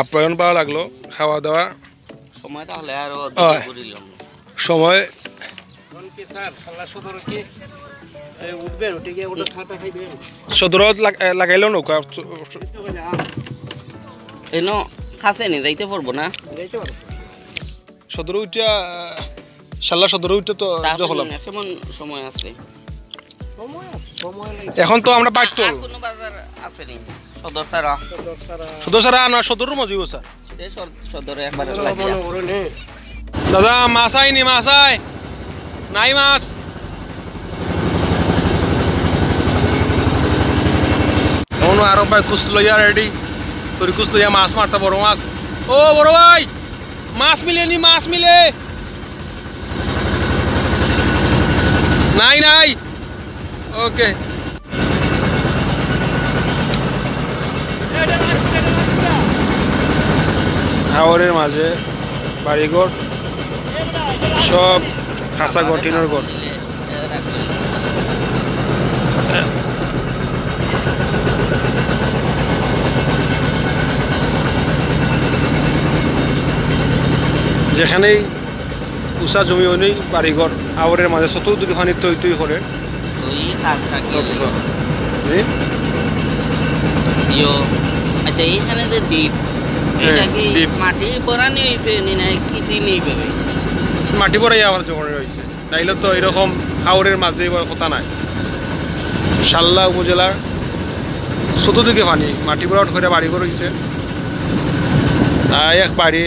আপ্যায়ন পাওয়া লাগল খাওয়া দাওয়া। সময় তাহলে আরও সময়। সদরত লাগাইলো নৌকা। এনো খাসে নি যাইতে পারব না? যাইতে সদর উঠিয়া সাল্লা সদর উঠে তো তারপর হলাম। কেমন সময় আছে? এখন তো আমরা বাইক আর কোনো বাজার আছে নি। সদর সারা সদর সারা না সদর মজুব স্যার। এই সদ- একবার লাগিয়া দাদা মাছ আইনি মাছ আই নাই মাছ। অনু আরও ভাই কুস্ত লইয়া রেডি তোর কুস্ত লইয়া মাছ মারতা বড় মাছ। ও বড় ভাই মাছ মিলে নি মাছ মিলে। নাই নাই। ওকে। হাওরের মাঝে বাড়িঘর সব খাসা টিনের ঘর। যেখানেই উষা জমি হইনি বাড়িঘর আওয়ারের মাঝে চতুর্দিকে পানি তৈ তৈ করে। আচ্ছা এইখানে যে দ্বীপ এটা কি মাটি পরানি না নেই মাটি পরাই আমার জোগাড় রয়েছে নাইলে তো এরকম হাওরের মাঝে এবার কথা নাই। শাল্লা উপজেলার চতুর্দিকে পানি মাটি পরা করে বাড়ি করে এক বাড়ি।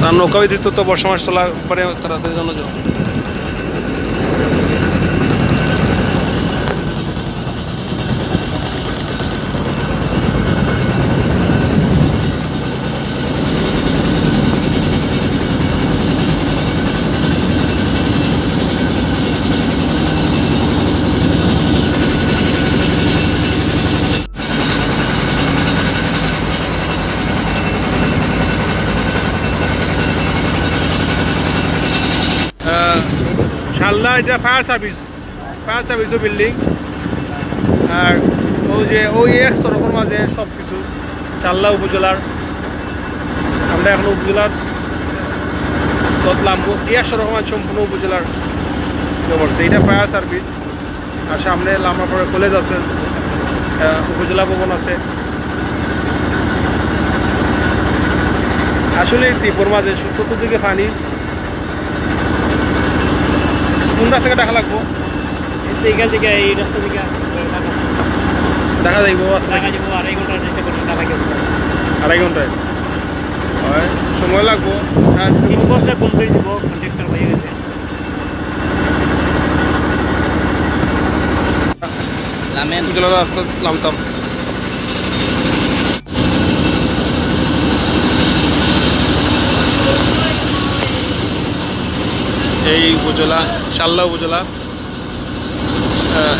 তার নৌকা বিদ্যুৎ তো বর্ষা মাস চলার পরে তারা জন্য শাল্লা এটা ফায়ার সার্ভিস ফায়ার সার্ভিসও বিল্ডিং আর ওই যে ওই এক সড়কের মাঝে সব কিছু শাল্লা উপজেলার। আমরা এখন উপজেলার এক সড়কের মাঝে সম্পূর্ণ উপজেলার করছে এটা ফায়ার সার্ভিস আর সামনে লামাপড়ে কলেজ আছে। উপজেলা ভবন আছে। আসলে ত্রিপুর মাঝে চতুর্দিকে পানি। কোন রাস্তা দেখা লাগবো। এইখান থেকে এই রাস্তা থেকে দেখা যাইব টাকা দিব আড়াই ঘণ্টা চেষ্টা করি টাকা কেউ আড়াই ঘন্টায়। হয় সময় লাগবো। আর তিন বছর কমপ্লিট দিব কন্ট্রাক্টর হয়ে গেছে। লামেন। উপজেলা রাস্তা নামতাম। এই উপজেলা, শাল্লা উপজেলা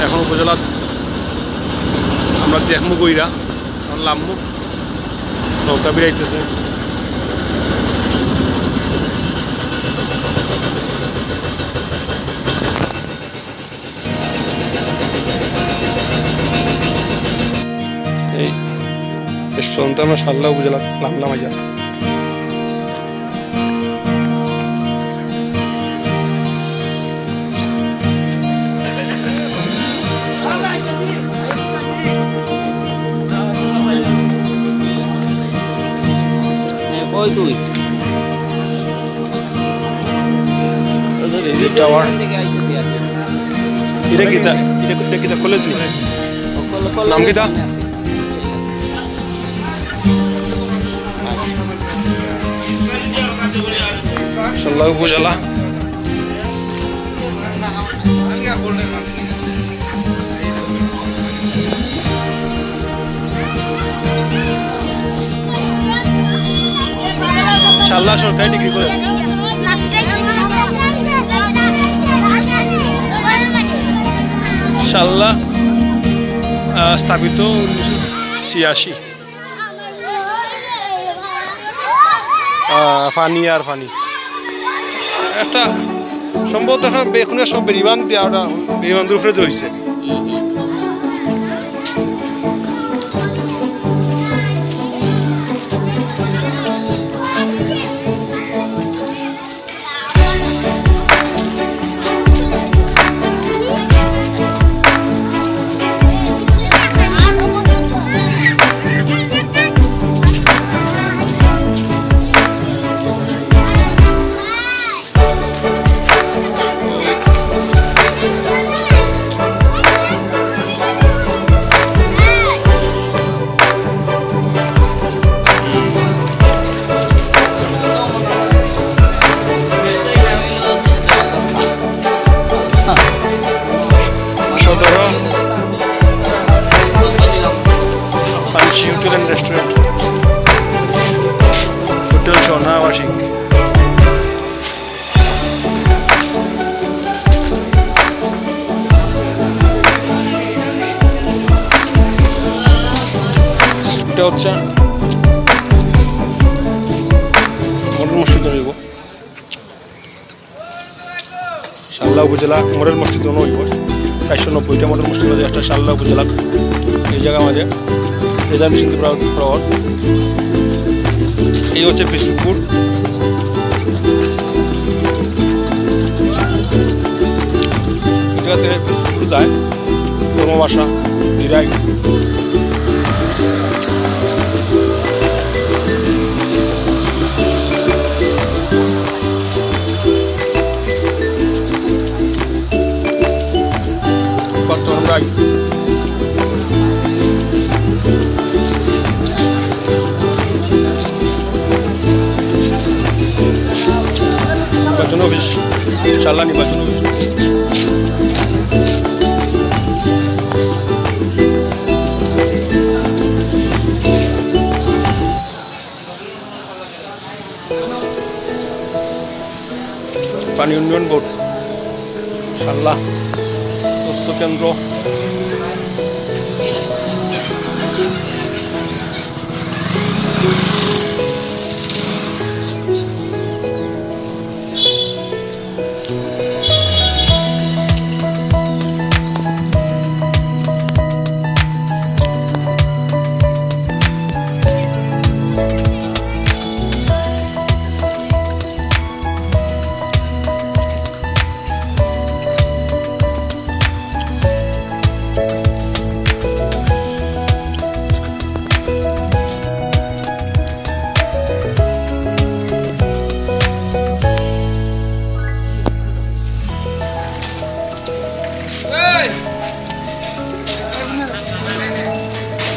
এখন উপজেলা আমরা দেখমু গইরা এখন লামবো নৌকা বিরাইতেছে। এই রেস্টুরেন্টে আমরা শাল্লা উপজেলা নামলাম ওই তুই টাওয়ার কি। এটা কিতা এটা এটা কিতা কলেজ নি কল- কল- নাম কিটা? আছে। শাল্লা উপজেলা শাল্লা সরকারি ডিগ্রি কলেজ শাল্লা আহ, স্থাপিত ছিয়াশি। ফানি আর ফানি। একটা সম্ভবত এখন এখন সব বেরিবান দেওয়া বেরিবান উপরে হয়েছে হচ্ছে মডেল মসজিদ রইব শাল্লা উপজেলা মডেল মসজিদ রইব চারশো নব্বইটা মডেল মসজিদ আছে একটা শাল্লা উপজেলা এই জায়গা মাঝে রেজান সিন্ধু প্রহর এই হচ্ছে বিষ্ণুপুর। এটা থেকে যায়। ধর্মবাসা, বিরাই। অফিস চাল্লা নির্বাচন অফিস পানি উন্নয়ন বোর্ড শাল্লা তথ্য কেন্দ্র